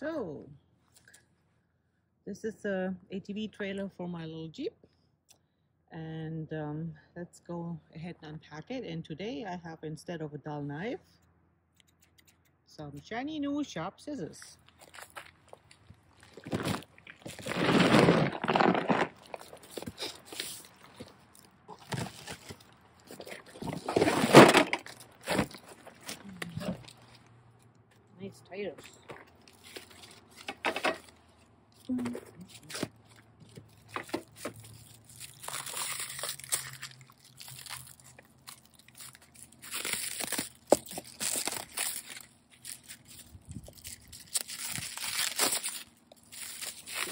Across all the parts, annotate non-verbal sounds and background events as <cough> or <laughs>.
So, this is the ATV trailer for my little Jeep. And um, let's go ahead and unpack it. And today I have, instead of a dull knife, some shiny new sharp scissors. Nice tires.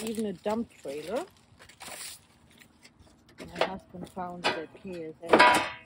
Even a dump trailer. My husband found at KSS.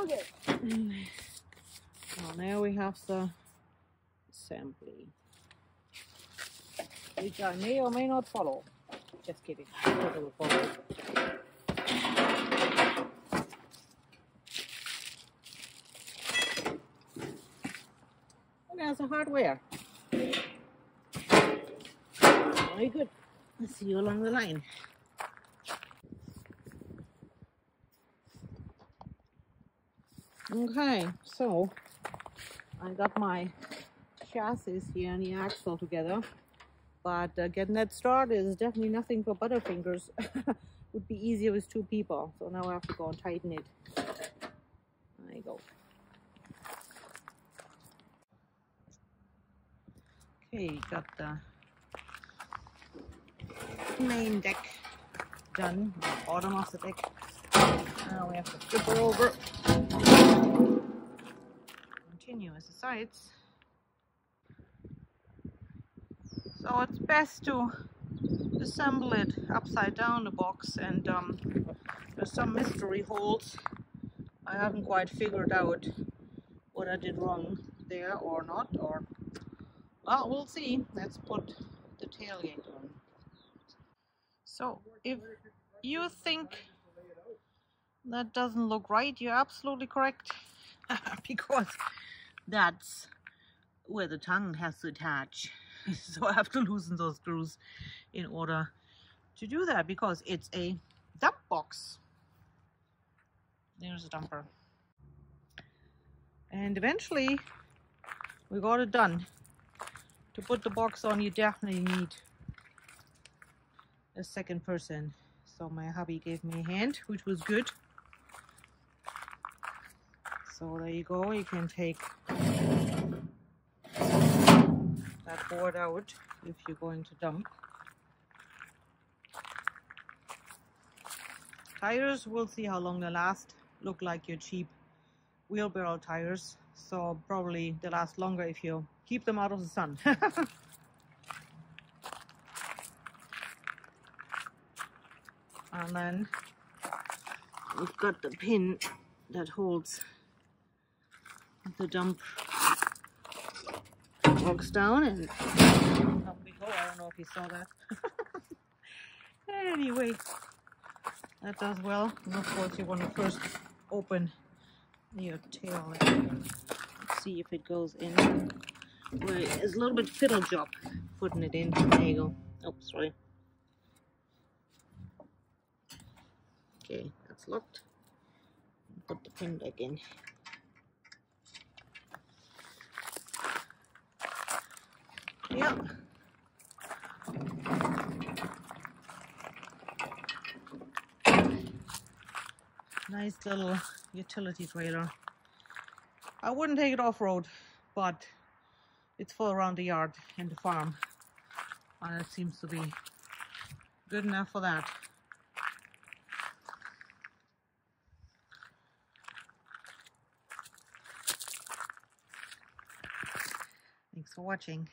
Okay. Well, now we have the assembly, which I may or may not follow. Just kidding. I will follow. The hardware. Very good. Let's see you along the line. Okay, so I got my chassis here and the axle together, but uh, getting that started is definitely nothing for butterfingers. <laughs> Would be easier with two people, so now I have to go and tighten it. There you go. Okay, got the main deck done, the bottom of the deck. Now we have to flip her over the sides. So it's best to assemble it upside down the box and um, there's some mystery holes. I haven't quite figured out what I did wrong there or not or well we'll see. Let's put the tailgate on. So if you think that doesn't look right, you're absolutely correct <laughs> because that's where the tongue has to attach. <laughs> so I have to loosen those screws in order to do that because it's a dump box. There's a dumper. And eventually we got it done. To put the box on you definitely need a second person. So my hubby gave me a hand, which was good. So there you go, you can take that board out if you're going to dump. Tires, we'll see how long they last. Look like your cheap wheelbarrow tires, so probably they last longer if you keep them out of the sun. <laughs> and then we've got the pin that holds the dump box down and. I don't know if you saw that. <laughs> anyway, that does well. And of course you want to first open your tail and see if it goes in. Well, it's a little bit fiddle job putting it in. There you go. Oh, sorry. Okay, that's locked. Put the pin back in. Yep. Nice little utility trailer. I wouldn't take it off-road, but it's for around the yard and the farm. And it seems to be good enough for that. Thanks for watching.